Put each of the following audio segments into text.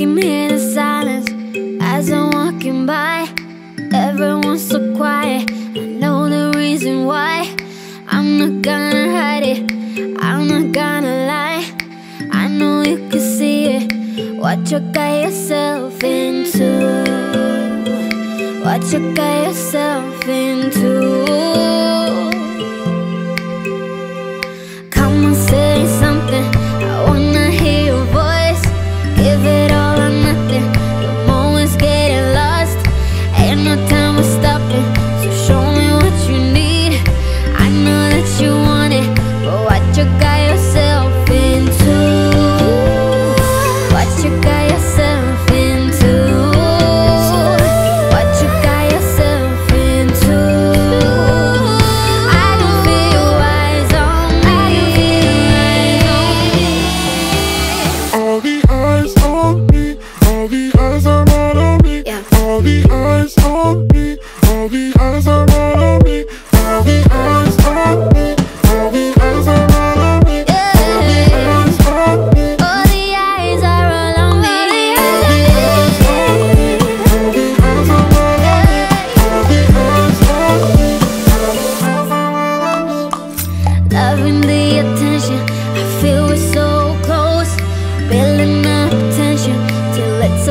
can hear the silence as I'm walking by. Everyone's so quiet. I know the reason why. I'm not gonna hide it. I'm not gonna lie. I know you can see it. What you got yourself into. What you got yourself into. Nunca eu sei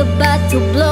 about to blow